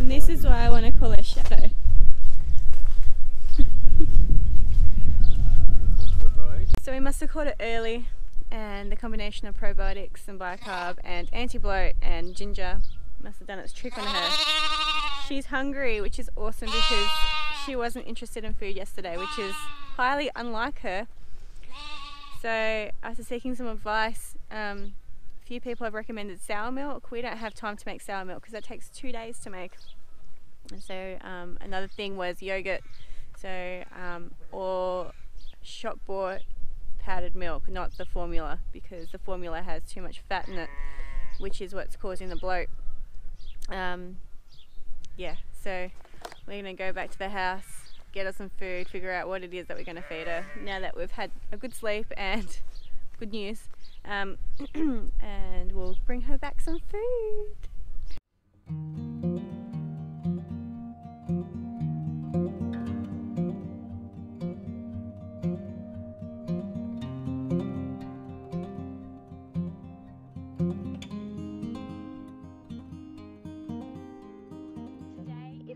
And this is why I want to call her Shadow. so we must have caught it early and the combination of probiotics and bicarb and anti-bloat and ginger must have done its trick on her. She's hungry, which is awesome because she wasn't interested in food yesterday, which is highly unlike her. So after seeking some advice, um, a few people have recommended sour milk. We don't have time to make sour milk because that takes two days to make. And so um, another thing was yogurt. So um, or shop bought powdered milk, not the formula, because the formula has too much fat in it, which is what's causing the bloat. Um, yeah, so we're gonna go back to the house, get her some food, figure out what it is that we're gonna feed her now that we've had a good sleep and good news. Um, and we'll bring her back some food.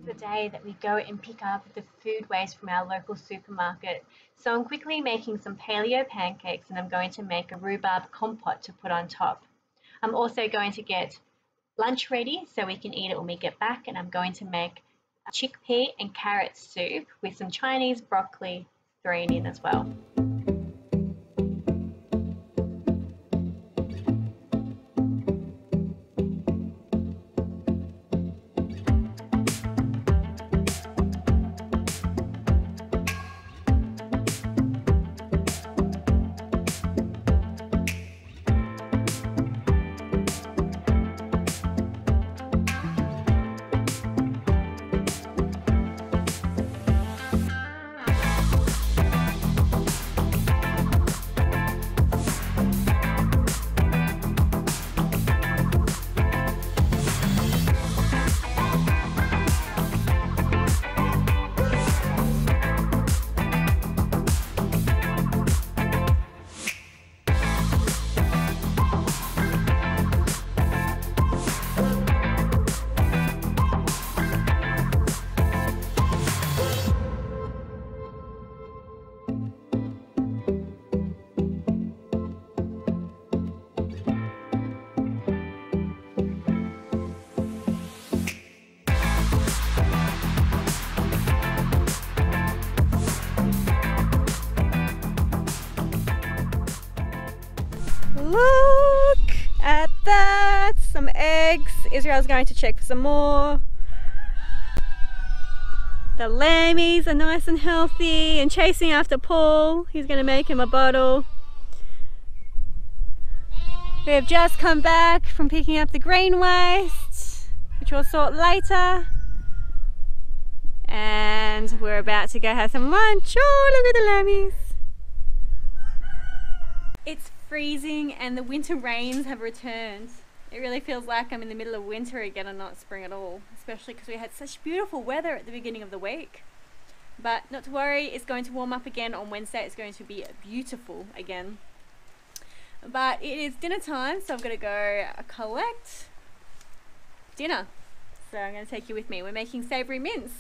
The day that we go and pick up the food waste from our local supermarket. So I'm quickly making some paleo pancakes and I'm going to make a rhubarb compote to put on top. I'm also going to get lunch ready so we can eat it when we get back and I'm going to make a chickpea and carrot soup with some Chinese broccoli thrown in as well. Israel's going to check for some more. The lammies are nice and healthy and chasing after Paul. He's going to make him a bottle. We have just come back from picking up the green waste, which we'll sort later. And we're about to go have some lunch. Oh, look at the lammies. It's freezing and the winter rains have returned. It really feels like I'm in the middle of winter again and not spring at all, especially because we had such beautiful weather at the beginning of the week. But not to worry, it's going to warm up again on Wednesday. It's going to be beautiful again. But it is dinner time, so I'm going to go collect dinner. So I'm going to take you with me. We're making savoury mince.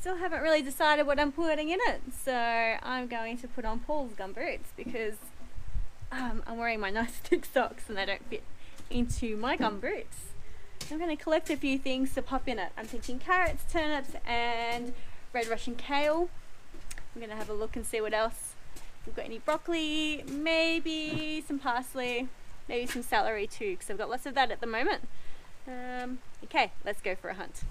Still haven't really decided what I'm putting in it, so I'm going to put on Paul's gum boots because um, I'm wearing my nice thick socks and they don't fit into my gum boots. I'm going to collect a few things to pop in it. I'm thinking carrots, turnips and red Russian kale. I'm going to have a look and see what else. We've got any broccoli, maybe some parsley, maybe some celery too because I've got lots of that at the moment. Um, okay, let's go for a hunt.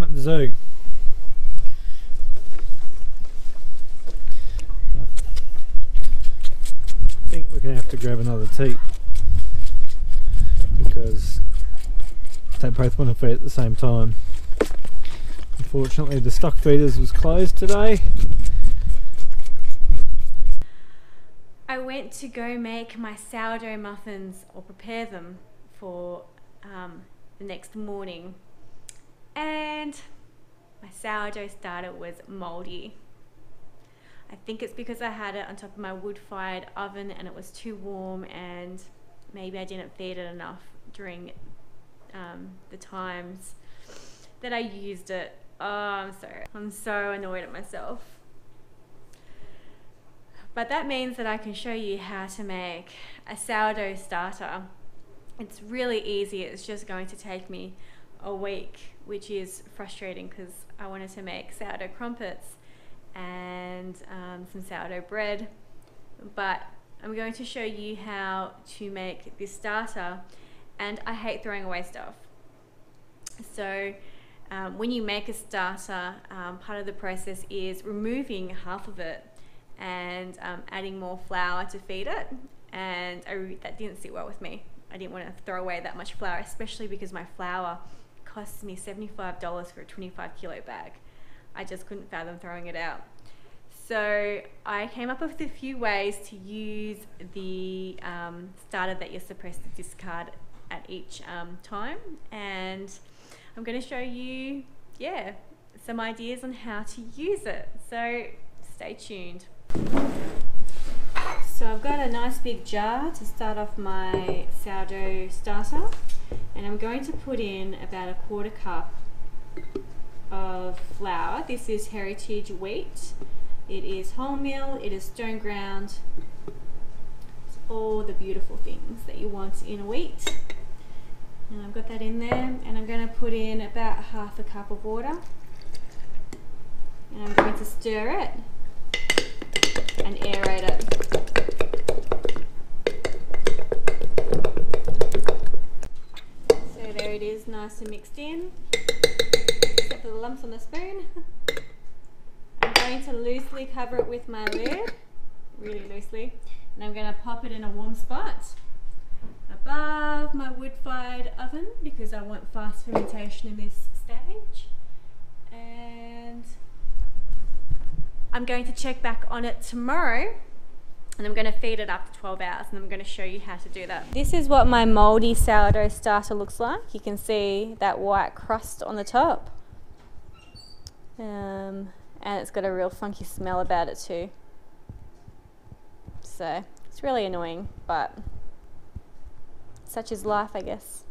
The zoo. I think we're going to have to grab another teat because they both want to feed at the same time. Unfortunately, the stock feeders was closed today. I went to go make my sourdough muffins or prepare them for um, the next morning, and my sourdough starter was moldy. I think it's because I had it on top of my wood fired oven and it was too warm, and maybe I didn't feed it enough during um, the times that I used it. Oh, I'm sorry. I'm so annoyed at myself. But that means that I can show you how to make a sourdough starter. It's really easy. It's just going to take me a week, which is frustrating because I wanted to make sourdough crumpets and um, some sourdough bread. But I'm going to show you how to make this starter and I hate throwing away stuff. So um, when you make a starter, um, part of the process is removing half of it and um, adding more flour to feed it. And I, that didn't sit well with me. I didn't want to throw away that much flour, especially because my flour costs me $75 for a 25 kilo bag. I just couldn't fathom throwing it out. So I came up with a few ways to use the um, starter that you're supposed to discard at each um, time and I'm going to show you yeah some ideas on how to use it so stay tuned so I've got a nice big jar to start off my sourdough starter and I'm going to put in about a quarter cup of flour. This is heritage wheat. It is wholemeal it is stone ground. It's all the beautiful things that you want in a wheat. And I've got that in there. And I'm going to put in about half a cup of water. And I'm going to stir it and aerate it. So there it is, nice and mixed in, except for the lumps on the spoon. I'm going to loosely cover it with my lid, really loosely, and I'm going to pop it in a warm spot above my wood-fired oven because I want fast fermentation in this stage. And I'm going to check back on it tomorrow and I'm going to feed it after 12 hours and I'm going to show you how to do that. This is what my moldy sourdough starter looks like. You can see that white crust on the top. Um, and it's got a real funky smell about it too. So it's really annoying, but such is life, I guess.